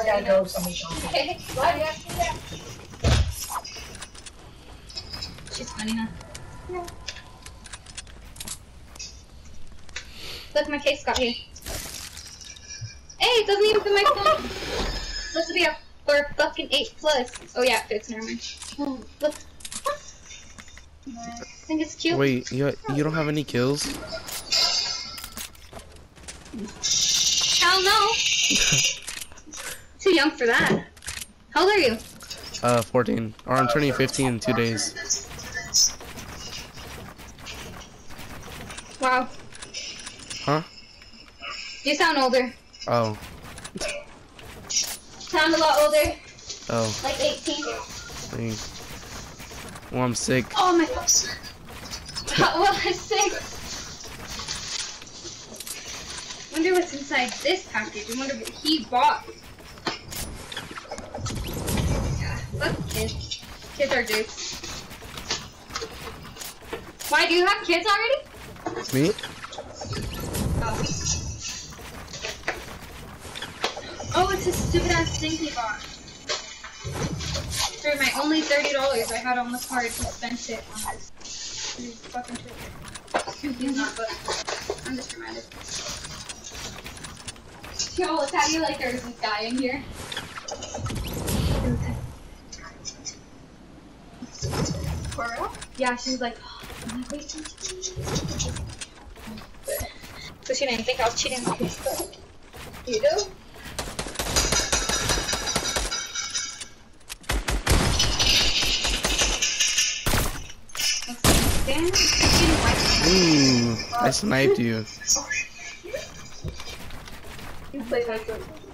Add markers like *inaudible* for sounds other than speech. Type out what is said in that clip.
I gotta go. Somebody call me. Okay. Why do you have to do that? She's funny, huh? Yeah. Look, my case got here. Hey, it doesn't even fit my phone. Look, the video. Or fucking 8 plus. Oh, yeah, it fits. Never mind. Look. I think it's cute. Wait, you you don't have any kills? Hell no. *laughs* Young for that. How old are you? Uh, 14. Or I'm turning 15 in two days. Wow. Huh? You sound older. Oh, Sound a lot older. oh. Like 18. Dang. Well, I'm sick. Oh my god. *laughs* well, I'm sick. Wonder what's inside this package. I wonder what he bought. Kids. Are dupes. Why, do you have kids already? Me? Oh. Oh, it's a stupid ass stinky bought. For my only thirty dollars I had on the card, he spent it on this. Fucking. He's not, but I'm just reminded. Yo, look how you like there's this guy in here. For real? Yeah, she was like, I'm like, wait, so she didn't think I was cheating on Facebook. You do? Ooh, I sniped you. You play Facebook.